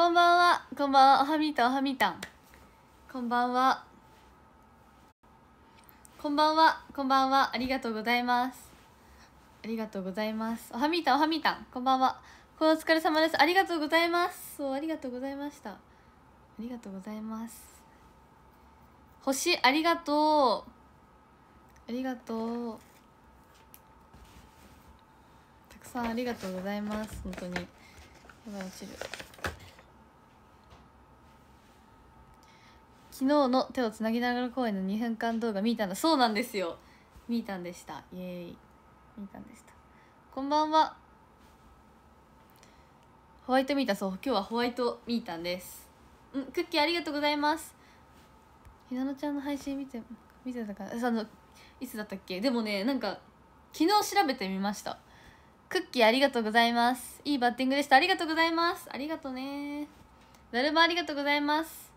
こんばんは。こんばんは。おはみたおはみたん。こんばんは。こんばんは。こんばんは。ありがとうございます。ありがとうございます。おはみたおはみたん。こんばんは。こお疲れ様です。ありがとうございます。そうありがとうございました。ありがとうございます。星ありがとう。ありがとう。たくさんありがとうございます。本当に。やばい落ちる。昨日の手をつなぎながら公演の2分間動画見たんだそうなんですよ。見たんでした。イエーイ。見たんでした。こんばんは。ホワイトミータそう。今日はホワイトミータンです。うんクッキーありがとうございます。ひなのちゃんの配信見て見てたから。あのいつだったっけ？でもねなんか昨日調べてみました。クッキーありがとうございます。いいバッティングでした。ありがとうございます。ありがとうね。だるまありがとうございます。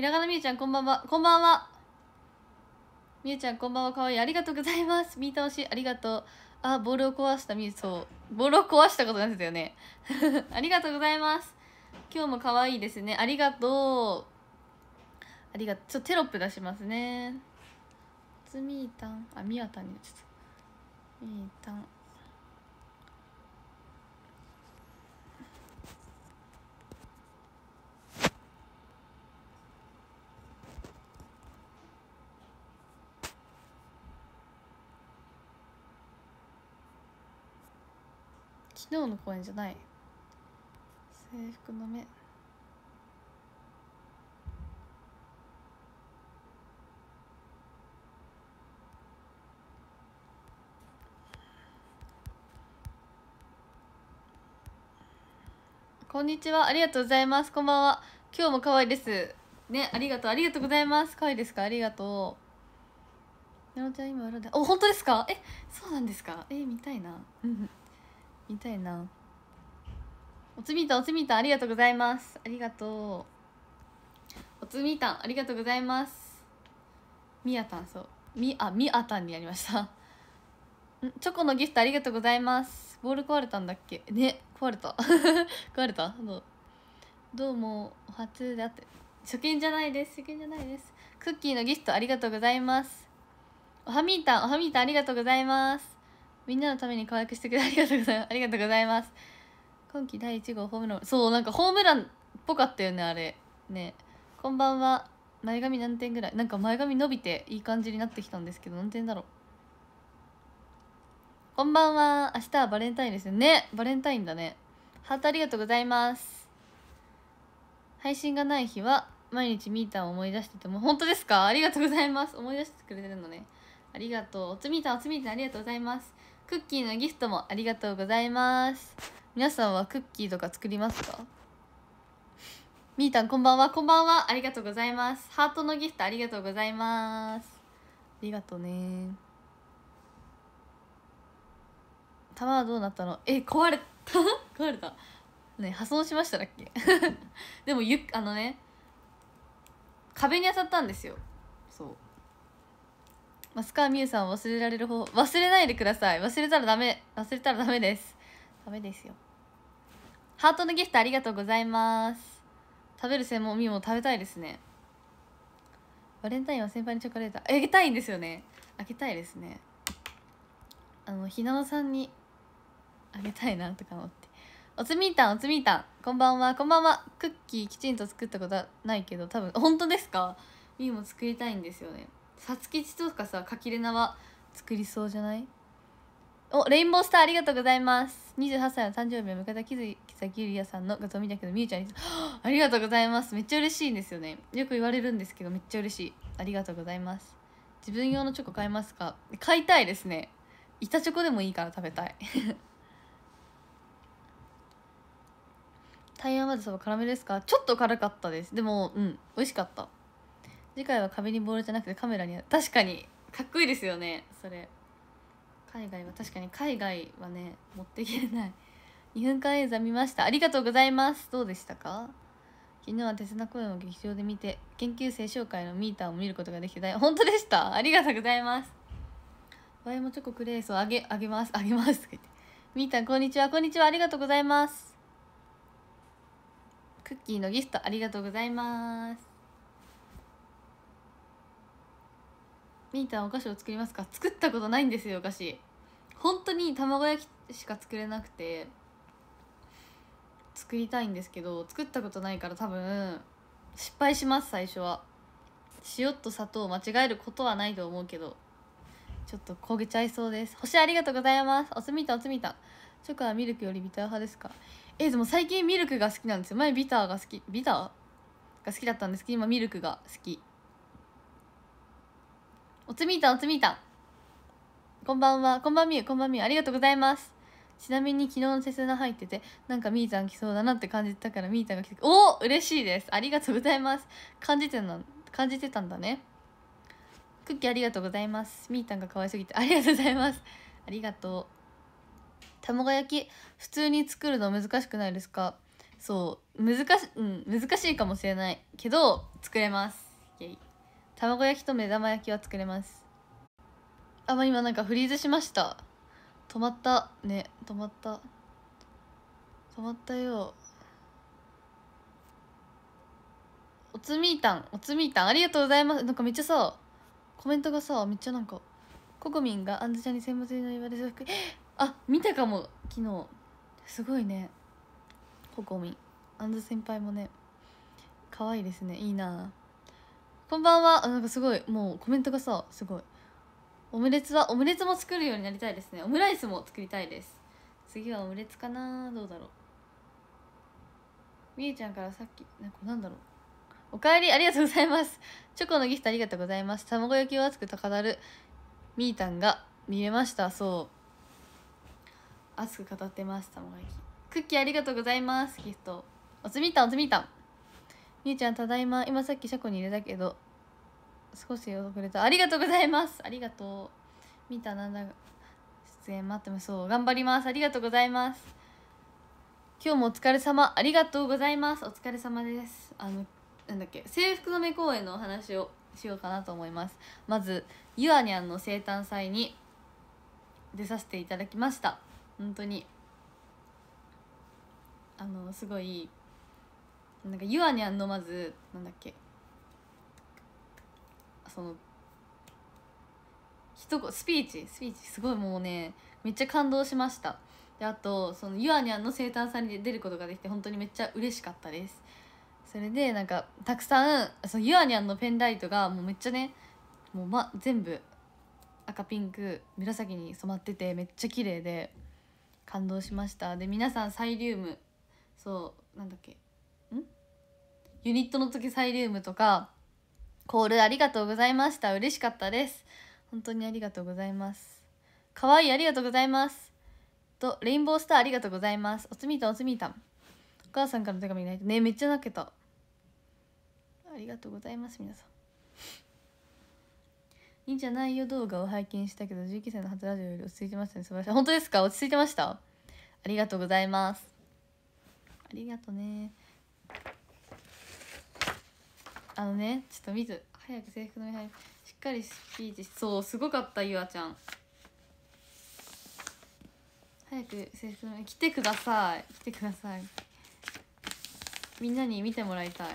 ひらがなみゆちゃんこんばんは。こんばんは。みゆちゃんこんばんは。かわい。いありがとうございます。みーたおしありがとう。あボールを壊したみゆそう。ボールを壊したことになってたよね。ありがとうございます。今日も可愛いいですね。ありがとう。ありがとう。ちょっとテロップ出しますね。つみーたん。あみやたんにちゃった。みーたん。昨日の公演じゃない。制服の目。こんにちは。ありがとうございます。こんばんは。今日も可愛いです。ねありがとう。ありがとうございます。可愛いですか？ありがとう。なのちゃん今笑うで。お本当ですか？えそうなんですか？え見たいな。うん。見たいな。おつみたんおつみたんありがとうございます。ありがとう。おつみたんありがとうございます。みやたんそう。みあみあたんになりました。んチョコのギフトありがとうございます。ボール壊れたんだっけ？ね壊れた。壊れた？どう？どうもお初であって。初見じゃないです。初見じゃないです。クッキーのギフトありがとうございます。おはみーたんおはみーたんありがとうございます。みんなのために可愛くしてくれありがとうございます ありがとうございます。今季第1号ホームランそうなんかホームランっぽかったよねあれ。ね。こんばんは。前髪何点ぐらい？なんか前髪伸びていい感じになってきたんですけど何点だろう？こんばんは。明日はバレンタインですよね。バレンタインだね。ハートありがとうございます。配信がない日は毎日ミータンを思い出してても本当ですか？ありがとうございます。思い出してくれてるのね。ありがとう。おつみーたんおつみーたんありがとうございます。クッキーのギフトもありがとうございます。皆さんはクッキーとか作りますか？みーたんこんばんは。こんばんは。ありがとうございます。ハートのギフトありがとうございます。ありがとうね。玉はどうなったの？え壊れた？壊れた。ね破損しましただっけ？でもゆあのね壁に当たったんですよ。増川美優さん忘れられる方忘れないでください。忘れたらダメ。忘れたらダメです。ダメですよ。ハートのギフトありがとうございます。食べる専門ミも食べたいですね。バレンタインは先輩にチョコレート。あげたいんですよね。あげたいですね。あのひなのさんにあげたいなとか思って。おつみーたんおつみーたん。こんばんは。こんばんは。クッキーきちんと作ったことはないけど多分本当ですか？みーも作りたいんですよね。さつきちとかさかきれなは作りそうじゃない？おレインボースターありがとうございます。28歳の誕生日を迎えた木崎ゆりやさんの画像見たけどみゆちゃんに ありがとうございます。めっちゃ嬉しいんですよね。よく言われるんですけどめっちゃ嬉しい。ありがとうございます。自分用のチョコ買いますか？買いたいですね。板チョコでもいいから食べたい。台湾までそば辛めですか？ちょっと辛かったです。でもうん美味しかった。次回は壁にボールじゃなくてカメラに確かにかっこいいですよねそれ。海外は確かに海外はね持っていけれない。2分間映像見ました。ありがとうございます。どうでしたか？昨日は鉄な声を劇場で見て研究生紹介のミーターを見ることができて本当でした？ありがとうございます。ワイもチョコクレースをあげあげます。あげます。とか言ってミーターこんにちは。こんにちは。ありがとうございます。クッキーのギフトありがとうございます。みーたんお菓子を作りますか？作ったことないんですよお菓子。本当に卵焼きしか作れなくて。作りたいんですけど作ったことないから多分失敗します最初は。塩と砂糖を間違えることはないと思うけど。ちょっと焦げちゃいそうです。星ありがとうございます。おつみたおつみた。チョコはミルクよりビター派ですか？えでも最近ミルクが好きなんですよ。前ビターが好き。ビター？が好きだったんですけど今ミルクが好き。おつみーたんおつみーたん。こんばんは。こんばんみゆこんばんみゆ。ありがとうございます。ちなみに昨日のセスナ入っててなんかみーたん来そうだなって感じてたからみーたんが来ておお嬉しいです。ありがとうございます。感じてんの感じてたんだね。クッキーありがとうございます。みーたんが可愛すぎてありがとうございます。ありがとう。卵焼き普通に作るの難しくないですか？そう難し,、うん、難しいかもしれないけど作れます。イエイ。卵焼きと目玉焼きは作れます。あまあ、今なんかフリーズしました。止まった。ね止まった。止まったよ。おつみーたん。おつみーたん。ありがとうございます。なんかめっちゃさコメントがさめっちゃなんかココミンがアンズちゃんに専門性の言われた服あ見たかも。昨日。すごいね。ココミン。アンズ先輩もね。可愛いですね。いいな。こんばんは。あなんかすごい。もうコメントがさすごい。オムレツはオムレツも作るようになりたいですね。オムライスも作りたいです。次はオムレツかな。どうだろう。みゆちゃんからさっきなんかなんだろう。おかえりありがとうございます。チョコのギフトありがとうございます。卵焼きを熱く高鳴るみーたんが見えました。そう。熱く語ってます。卵焼き。クッキーありがとうございます。ギフト。おつみーたんおつみーたん。みゆちゃんただいま今さっき車庫に入れたけど少し遅れた。ありがとうございます。ありがとう。見たなんだ出演待ってます。そう頑張ります。ありがとうございます。今日もお疲れ様。ありがとうございます。お疲れ様です。あのなんだっけ。制服の目公演のお話をしようかなと思います。まずゆあにゃんの生誕祭に出させていただきました。本当にあのすごいなんかゆあにゃんのまずなんだっけ。その一言スピーチスピーチ。すごいもうねめっちゃ感動しました。であとそのゆあにゃんの生誕祭に出ることができて本当にめっちゃ嬉しかったです。それでなんかたくさんそのゆあにゃんのペンライトがもうめっちゃねもう、ま、全部赤ピンク紫に染まっててめっちゃ綺麗で感動しました。で皆さんサイリウムそうなんだっけ。ユニットの時サイリウムとかコールありがとうございました。嬉しかったです。本当にありがとうございます。かわいいありがとうございます。とレインボースターありがとうございます。おつみたおつみたお母さんからの手紙ないと。ねめっちゃ泣けた。ありがとうございます皆さん。いいんじゃないよ動画を拝見したけど19歳の初ラジオより落ち着いてましたね。素晴らしい。本当ですか？落ち着いてました？ありがとうございます。ありがとうね。あのねちょっと見ず早く制服の上入りしっかりスピーチそうすごかったゆあちゃん。早く制服の上来てください。来てください。みんなに見てもらいたい。だ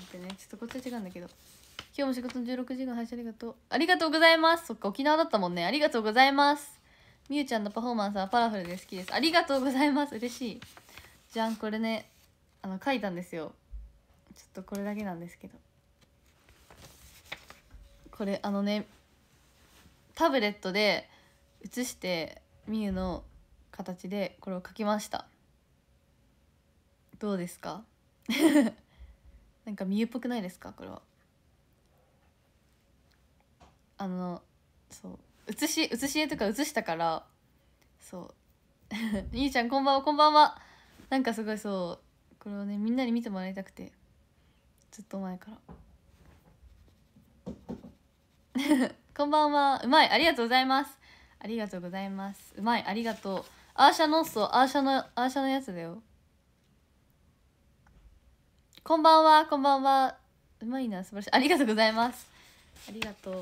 ってねちょっとこっちは違うんだけど。今日も仕事の16時間配信ありがとう。ありがとうございます。そっか沖縄だったもんね。ありがとうございます。みゆちゃんのパフォーマンスはパラフルで好きです。ありがとうございます。嬉しい。じゃんこれねあの書いたんですよ。ちょっとこれだけなんですけど。これあのねタブレットで写してみゆの形でこれを書きました。どうですか？なんかみゆっぽくないですか？これは。あのそう。写し写し絵とか写したからそう。みゆちゃんこんばんはこんばんは。なんかすごいそう。これをねみんなに見てもらいたくて。ずっと前から。こんばんは。うまい。ありがとうございます。ありがとうございます。うまい。ありがとう。アーシャノッソアーシャのアーシャのやつだよ。こんばんは。こんばんは。うまいな。素晴らしい。ありがとうございます。ありがとう。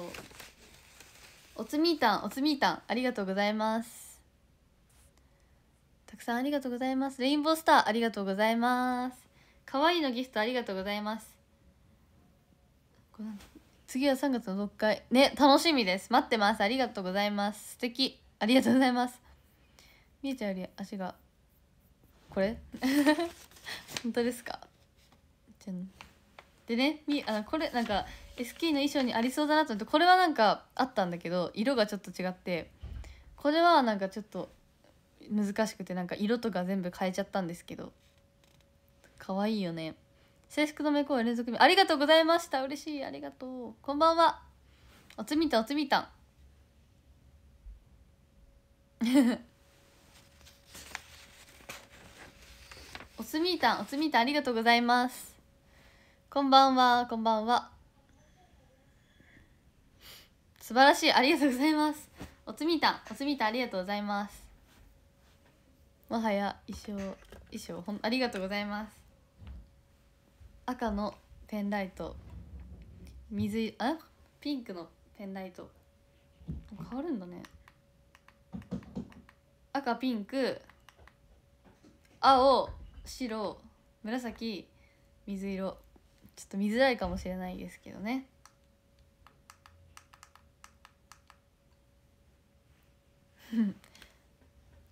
おつみーたん。おつみーたん。ありがとうございます。たくさんありがとうございます。レインボースター。ありがとうございます。可愛いのギフト。ありがとうございます。次は3月の読解ね楽しみです。待ってます。ありがとうございます。素敵。ありがとうございます。みえちゃんより足が。これ？本当ですか？でねみあこれなんか SK の衣装にありそうだなと思ってこれはなんかあったんだけど色がちょっと違ってこれはなんかちょっと難しくてなんか色とか全部変えちゃったんですけど可愛いよね。制服の目公演連続目ありがとうございました。嬉しい。ありがとう。こんばんは。おつみたん おつみたん。おつみたんおつみたんありがとうございます。こんばんは。こんばんは。素晴らしい。ありがとうございます。おつみたんおつみたんありがとうございます。もはや衣装衣装ほんありがとうございます。赤のペンライト。水あ？ピンクのペンライト。変わるんだね。赤ピンク。青白。紫。水色。ちょっと見づらいかもしれないですけどね。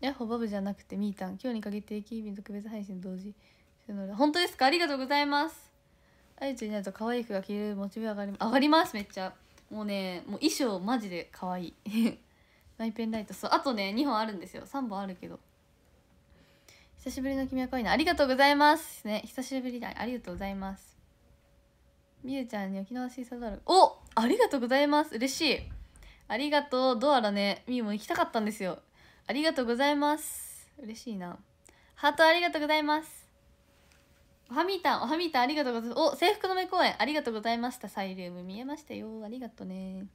ヤッホバブじゃなくてミータン。今日に限ってキービン特別配信同時本当ですか？ありがとうございます。あゆちゃんになると可愛い服が着れるモチベ上がり上がりますめっちゃ。もうねもう衣装マジで可愛い。マイペンライトそう。あとね2本あるんですよ。3本あるけど。久しぶりの君は可愛いな。ありがとうございます。ね久しぶりだ。ありがとうございます。みゆちゃんに沖縄シーサードアル。お!ありがとうございます。嬉しい。ありがとう。ドアラねみゆも行きたかったんですよ。ありがとうございます。嬉しいな。ハートありがとうございます。おはみたんおはみたんありがとうございます。お制服の目公演ありがとうございました。サイリウム見えましたよ。ありがとうね。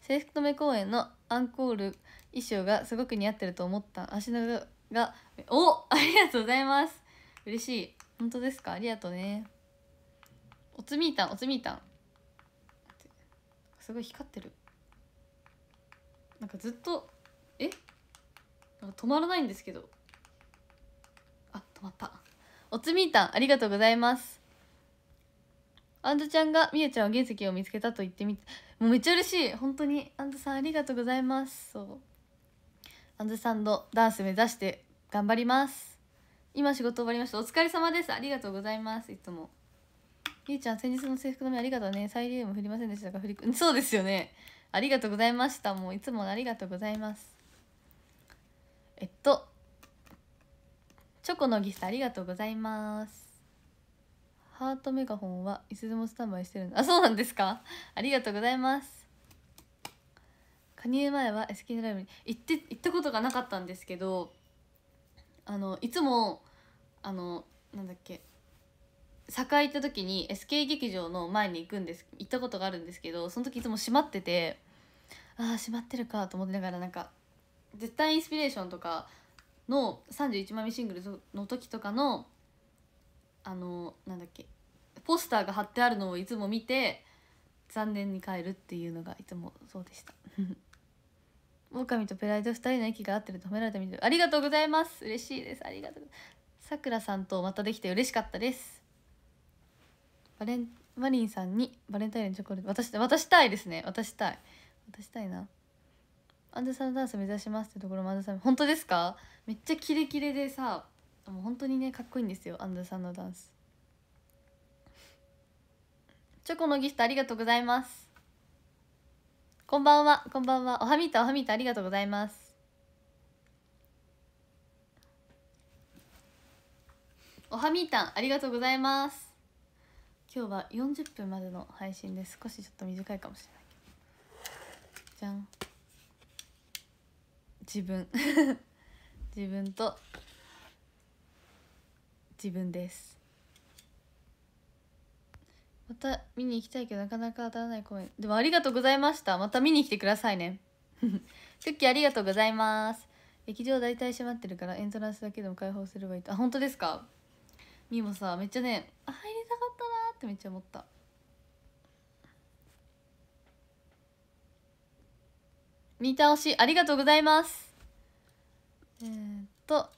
制服の目公演のアンコール衣装がすごく似合ってると思った。足の裏がおありがとうございます。嬉しい。本当ですか？ありがとうね。おつみーたんおつみーたん。すごい光ってる。なんかずっとえ？なんか止まらないんですけど。あ止まった。おつみーたんありがとうございます。アンドちゃんがみゆちゃんは原石を見つけたと言ってみてもうめっちゃ嬉しい。本当に。アンドさんありがとうございます。そう。アンドさんのダンス目指して頑張ります。今仕事終わりました。お疲れ様です。ありがとうございます。いつも。みゆちゃん先日の制服の目ありがとうね。サイリウム振りませんでしたが振り そうですよね。ありがとうございました。もういつもありがとうございます。えっとチョコのギフトありがとうございます。ハートメガホンはいつでもスタンバイしてるあそうなんですか？ありがとうございます。加入前は SK ライブに行って行ったことがなかったんですけどあのいつもあのなんだっけ栄行った時に SK 劇場の前に行くんです行ったことがあるんですけどその時いつも閉まっててああ閉まってるかと思ってながらなんか絶対インスピレーションとかの31枚目シングルの時とかのあのなんだっけポスターが貼ってあるのをいつも見て残念に帰るっていうのがいつもそうでした。狼とペライド2人の息が合ってると褒められたみたい。ありがとうございます。嬉しいです。ありがとうさくらさんとまたできて嬉しかったです。バレンマリンさんにバレンタインのチョコレート。渡した渡したいですね。渡したい渡したいな。アンドさんのダンス目指しますってところもアンドさん本当ですか？めっちゃキレキレでさもう本当にねかっこいいんですよアンドさんのダンス。チョコのギフトありがとうございます。こんばんはこんばんは。おはみたおはみたありがとうございます。おはみたんありがとうございます。今日は40分までの配信で少しちょっと短いかもしれないじゃん。自分。自分と。自分です。また見に行きたいけどなかなか当たらない公演でもありがとうございました。また見に来てくださいね。クッキーありがとうございます。劇場大体閉まってるからエントランスだけでも開放すればいいと。あ本当ですか？みーもさめっちゃね入りたかったなってめっちゃ思った。見倒しありがとうございます。えー、っと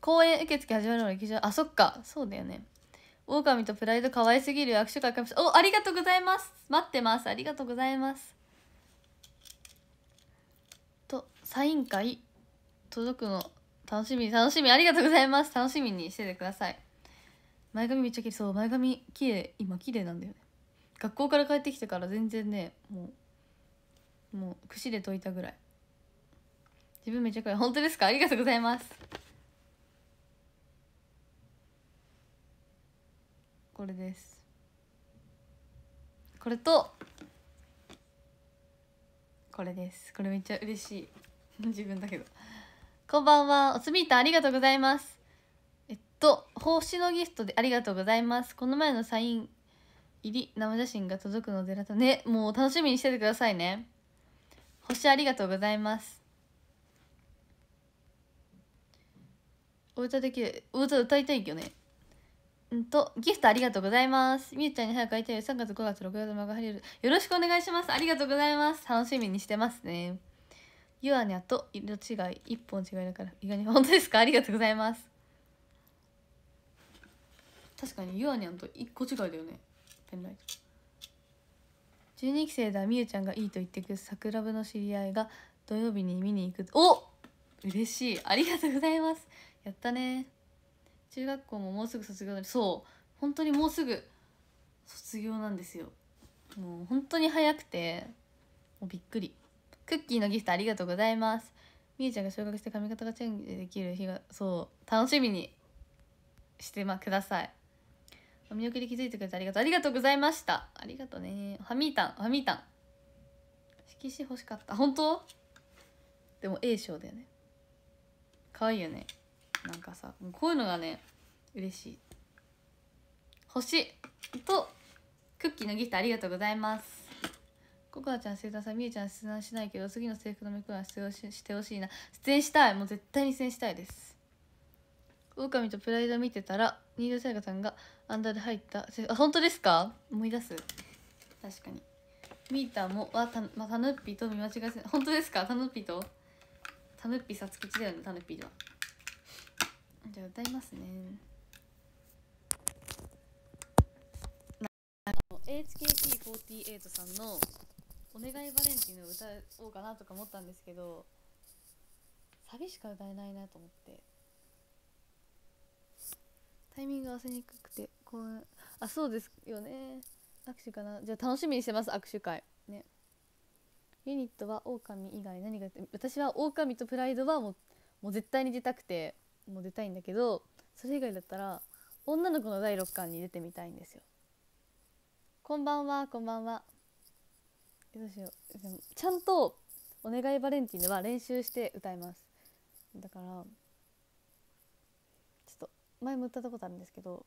公演受付始まるの劇場あそっか。そうだよね。狼とプライド可愛すぎる握手会かもしおありがとうございます。待ってます。ありがとうございます。とサイン会。届くの楽しみ。楽しみ。ありがとうございます。楽しみにしててください。前髪めっちゃ綺麗。そう前髪綺麗。今綺麗なんだよね。学校から帰ってきてから全然ねもうもう串で解いたぐらい。自分めっちゃ可愛い本当ですか？ありがとうございます。これです。これとこれです。これめっちゃ嬉しい。自分だけど。こんばんは。おつみーたんありがとうございます。えっと星のギフトでありがとうございます。この前のサイン入り生写真が届くのでらとねもう楽しみにしててくださいね。星ありがとうございます。お歌できるお歌歌いたいけどね。うんとギフトありがとうございます。みゆちゃんに早く会いたいよ。3月5月6月間が入る。よろしくお願いします。ありがとうございます。楽しみにしてますね。ユアニャと色違い。一本違いだから。意外に本当ですか？ありがとうございます。確かにユアニャンと一個違いだよね。ペンライト。12期生ではみゆちゃんがいいと言ってくる桜部の知り合いが土曜日に見に行く。お嬉しい。ありがとうございます。やったね。中学校ももうすぐ卒業そう。本当にもうすぐ卒業なんですよ。もう本当に早くてもうびっくり。クッキーのギフトありがとうございます。みゆちゃんが昇格して髪型がチェンジできる日がそう。楽しみにしてまください。お見送り気づいてくれてありがとう。ありがとう。ございました。ありがとうね。ファミータンファミータン。色紙欲しかった。本当？でも A 賞だよね。可愛いよね。なんかさこういうのがね嬉しい。星とクッキーのギフトありがとうございます。ココアちゃん、生誕さん、みゆちゃん出演しないけど、次の制服のめくは出演してほしいな。出演したい。もう絶対に出演したいです。狼とプライド見てたら、新田さやかさんがアンダーで入った。あ、本当ですか？思い出す確かに。ミーターも、あ、た、まあ、タヌッピーと見間違えせ本当ですか？タヌッピーと？タヌッピーさつきちだよね、タヌッピーは。じゃあ歌いますね。HKT48 さんのお願いバレンティンの歌おうかなとか思ったんですけどサビしか歌えないなと思ってタイミング合わせにくくてこうあそうですよね。握手かな。じゃあ楽しみにしてます握手会。ね。ユニットは狼以外。何が私は狼とプライドはもうもう絶対に出たくてもう出たいんだけどそれ以外だったら女の子の第6巻に出てみたいんですよ。こんばんはこんばんは。どうしよう。でもちゃんと「お願いバレンティン」では練習して歌います。だからちょっと前も歌ったことあるんですけど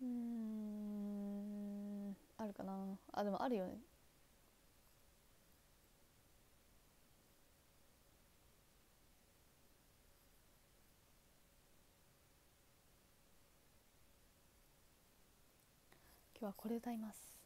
うんあるかな。あでもあるよね。今日はこれ歌います。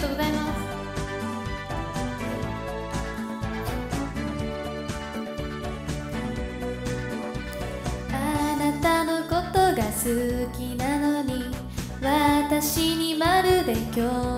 がとうございます。好きなのに私にまるで興味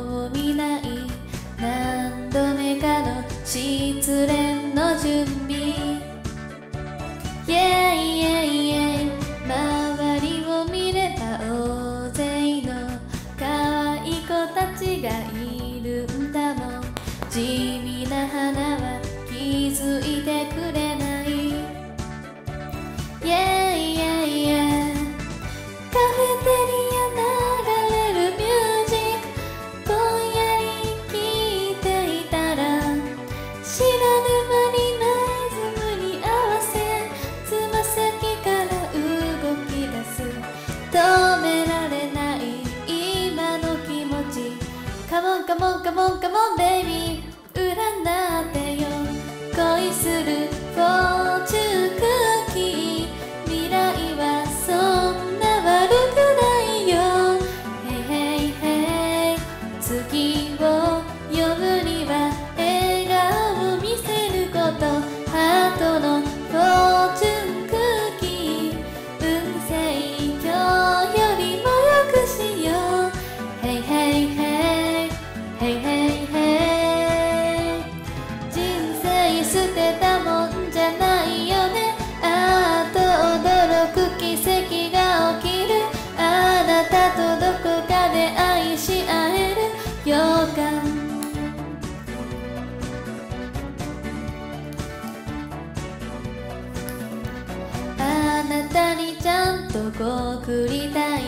たにちゃんと送りたい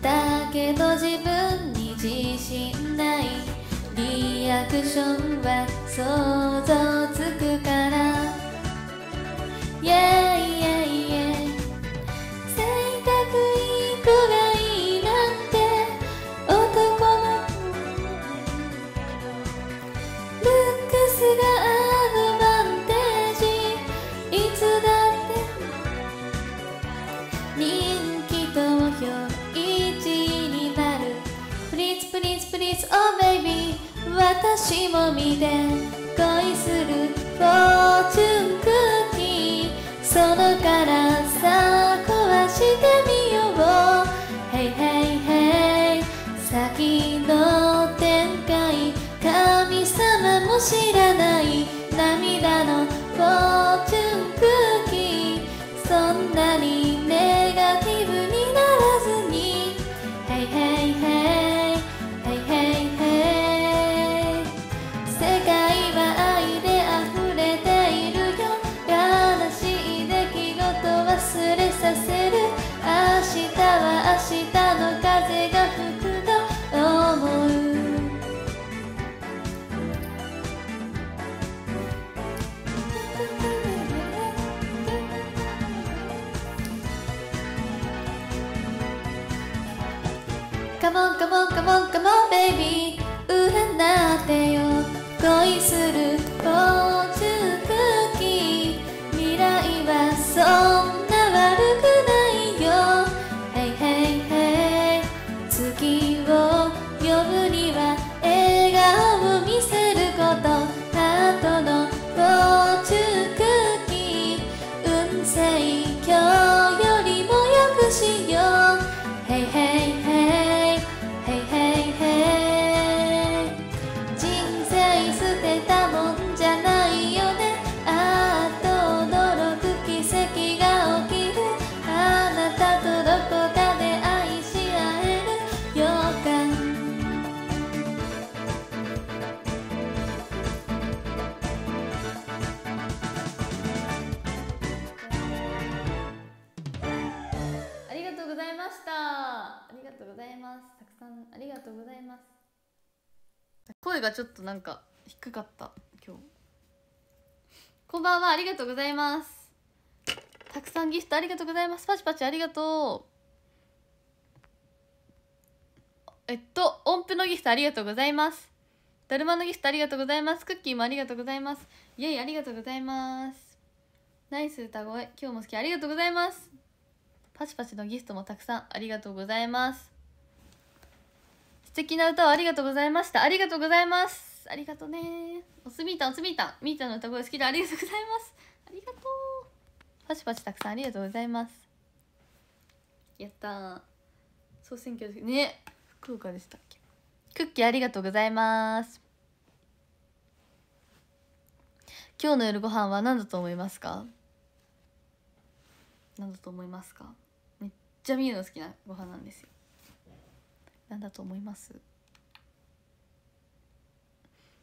だけど自分に自信ないリアクションは想像つくから yeah, 私も見て恋するフォーチュンクッキーそのからさ壊してみよう。Hey hey hey 先の展開神様も知らない涙のフォーチュンんありがとうございます。声がちょっとなんか低かった今日。こんばんはありがとうございます。たくさんギフトありがとうございます。パチパチありがとう。えっと音符のギフトありがとうございます。だるまのギフトありがとうございます。クッキーもありがとうございます。イエイありがとうございます。ナイス歌声今日も好きありがとうございます。パチパチのギフトもたくさんありがとうございます素敵な歌をありがとうございました。ありがとうございます。ありがとうね。おすみーたんおすみーたん。みーたんの歌声好きでありがとうございます。ありがとう。パチパチたくさんありがとうございます。やったー。総選挙ね。福岡でしたっけ？クッキーありがとうございます。今日の夜ご飯は何だと思いますか？何だと思いますか？めっちゃ見るの好きなご飯なんですよ何だと思います？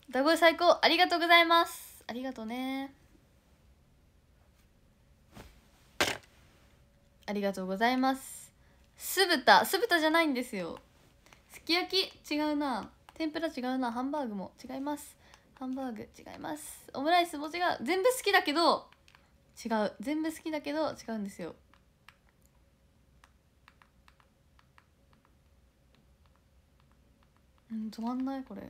歌声最高ありがとうございます。ありがとうね。ありがとうございます。酢豚。酢豚じゃないんですよ。すき焼き違うな。天ぷら違うな。ハンバーグも違います。ハンバーグ違います。オムライスも違う。全部好きだけど違う。全部好きだけど違うんですよ。止まんないこれ。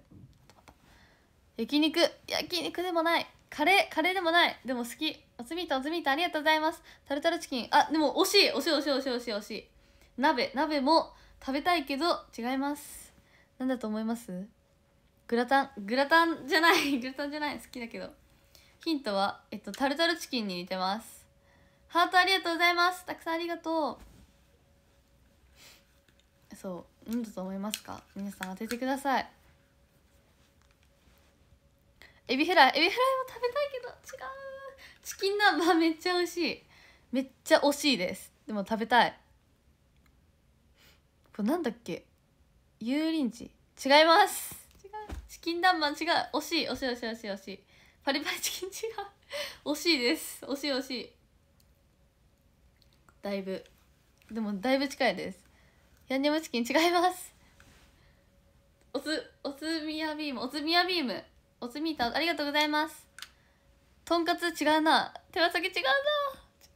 焼肉。焼肉でもない。カレー。カレーでもない。でも好き。おつみたおつみたありがとうございます。タルタルチキン。あでも惜しい。惜しい惜しい惜しい惜しい惜しい。鍋。鍋も食べたいけど違います。なんだと思います？グラタン。グラタンじゃない。グラタンじゃない。好きだけど。ヒントは、えっと、タルタルチキンに似てます。ハートありがとうございます。たくさんありがとう。そう。何だと思いますか？皆さん当ててください。エビフライ。エビフライも食べたいけど。違う。チキン南蛮めっちゃ美味しい。めっちゃ惜しいです。でも食べたい。これなんだっけ？油淋鶏。違います。違う。チキン南蛮。違う。惜しい。惜しい。惜しい。惜しい。惜しい。パリパリチキン違う。惜しいです。惜しい。惜しい。だいぶ。でもだいぶ近いです。ヤンニョムチキン違います。おつおつみやビーム。おつみやビーム。おつみーたありがとうございます。とんかつ違うな。手羽先違うな。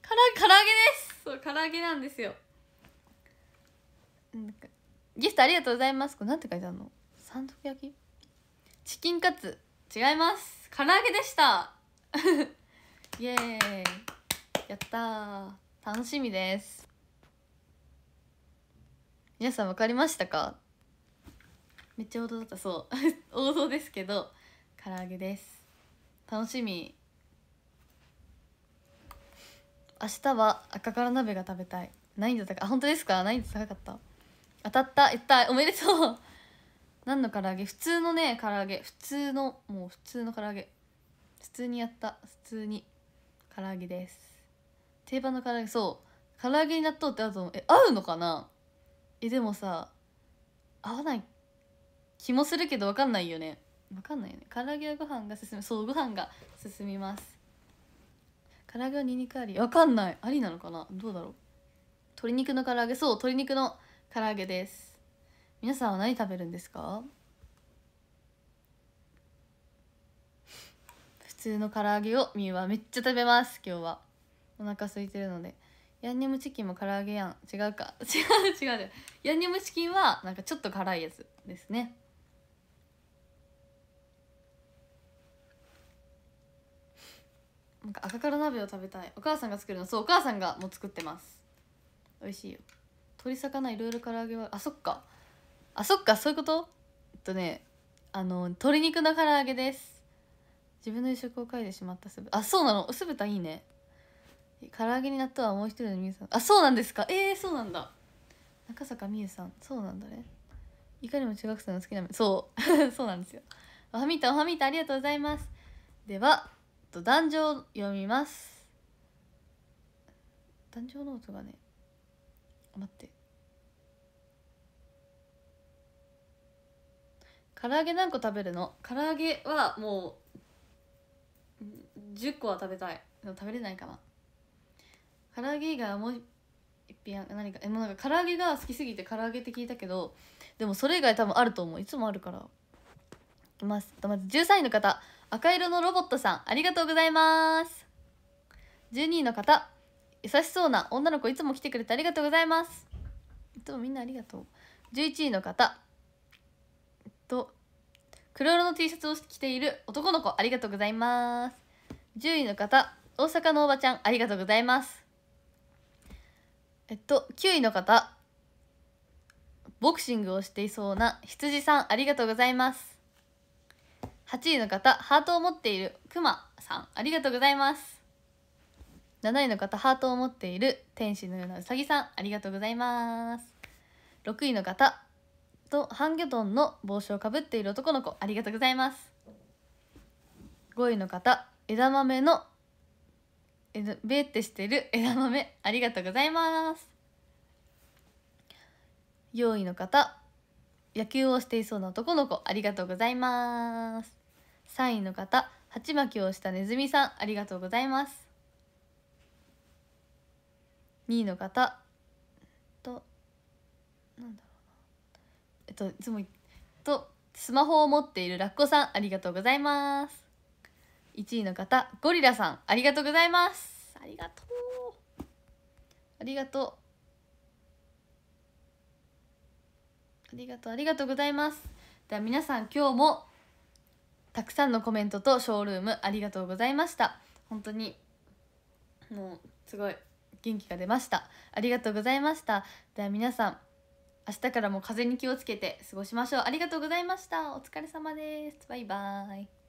から唐揚げです。そう唐揚げなんですよ。なんかギフトありがとうございます。これなんて書いてあるの？三徳焼き？チキンカツ。違います。唐揚げでした。イエーイ。やったー。楽しみです。皆さん分かりましたか？めっちゃ王道だった。そう。王道ですけど唐揚げです。楽しみ。明日は赤から鍋が食べたい。難易度高い。あ本当ですか？難易度高かった。当たった。やった。おめでとう。何の唐揚げ？普通のね唐揚げ。普通のもう普通の唐揚げ。普通にやった。普通に唐揚げです。定番の唐揚げ。そう。唐揚げに納豆ってあとえ合うのかな？えでもさ合わない気もするけど分かんないよね。分かんないよね。唐揚げはご飯が進む。そうご飯が進みます。唐揚げはニンニクあり。分かんない。ありなのかな？どうだろう。鶏肉の唐揚げ。そう鶏肉の唐揚げです。皆さんは何食べるんですか？普通の唐揚げをみゆはめっちゃ食べます今日は。お腹空いてるので。ヤンニョムチキンも唐揚げやん。違うか。違 う違う。違うヤンニョムチキンはなんかちょっと辛いやつですね。なんか赤から鍋を食べたい。お母さんが作るの。そうお母さんがもう作ってます。美味しいよ。鶏魚いろいろ唐揚げはあそっか。あそっか。そういうこと？えっとねあの鶏肉の唐揚げです。自分の夕食を書いてしまったすぶあそうなの。酢豚いいね。唐揚げに納豆はもう一人のみゆさん。あそうなんですか。えー、そうなんだ。中坂みゆさん。そうなんだね。いかにも中学生の好きなそう。そうなんですよ。おはみたおはみたありがとうございます。ではと壇上読みます。壇上ノートがね待って。唐揚げ何個食べるの？唐揚げはもう10個は食べたい。食べれないかな。唐揚げ以外はもう一品何かえもうなんか唐揚げが好きすぎて唐揚げって聞いたけどでもそれ以外多分あると思う。いつもあるから。いきますとまず13位の方。赤色のロボットさんありがとうございます。12位の方。優しそうな女の子いつも来てくれてありがとうございます。いつもみんなありがとう。11位の方。えっと黒色の T シャツを着ている男の子ありがとうございます。10位の方。大阪のおばちゃんありがとうございます。えっと9位の方。ボクシングをしていそうな羊さんありがとうございます。8位の方ハートを持っているくまさんありがとうございます。7位の方ハートを持っている天使のようなうさぎさんありがとうございます。6位の方とハンギョドンの帽子をかぶっている男の子ありがとうございます。5位の方枝豆のえだベーってしてる枝豆。ありがとうございます。4位の方野球をしていそうな男の子。ありがとうございます。3位の方鉢巻きをしたネズミさん。ありがとうございます。2位の方となんだろうな。えっといつもとスマホを持っているラッコさん。ありがとうございます。1位の方ゴリラさんありがとうございます。ありがとうありがとう。ありがとう。ありがとうございます。では皆さん今日もたくさんのコメントとショールームありがとうございました。本当にもうすごい元気が出ました。ありがとうございました。では皆さん明日からも風に気をつけて過ごしましょう。ありがとうございました。お疲れ様です。バイバイ。